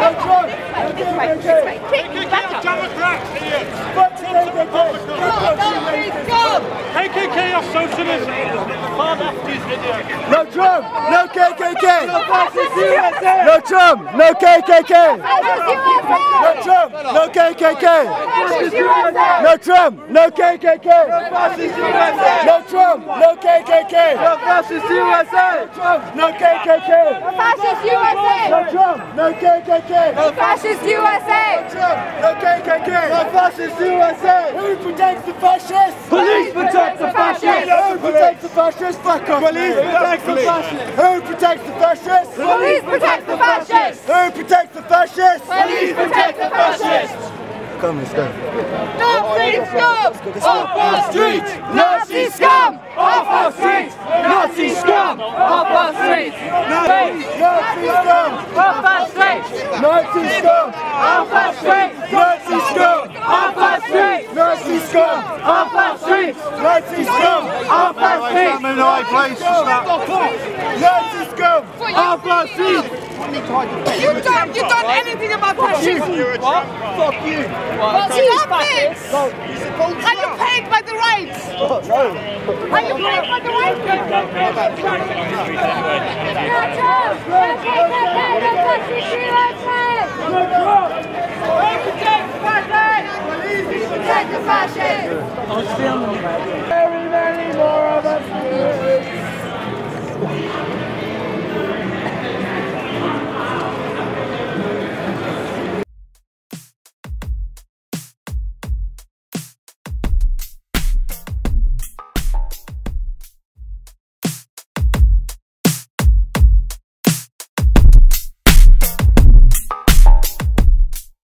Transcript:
This way, this way. Kick, back up. KKK are socialism. Far left is idiot. No Trump, no KKK. No Trump, no KKK. No Trump, no KKK. No Trump, no KKK. No Trump, no KKK. No fascist USA. Trump, no KKK. Fascist USA! No Trump, no KKK. No Fascist USA! No Trump, no KKK. No fascist USA. Who protects the fascists? Police protect the fascists. Who protects the fascists? Fuck off. Police protect the fascists. Who protects the fascists? Police protect the fascists! Who protects the fascists? Police protect the fascists! Come, let's go. Nazi scum! Off our streets! Nazi scum! Off our streets! Nazi scum! Off our streets! Nazi scum! Nazi scum! Alpha street! Nazi scum! Alpha street! Nazi scum! Alpha street! Nazi scum! Alpha street! I'm in the right place to start. Nazi scum! Alpha street! You don't, you don't anything about fascism. What? Fuck you. What? Stop this! Are you paid by the right? No. Are you paid by the right? Nazi! Nazi! Nazi! Nazi! Fascists! Very many more of us.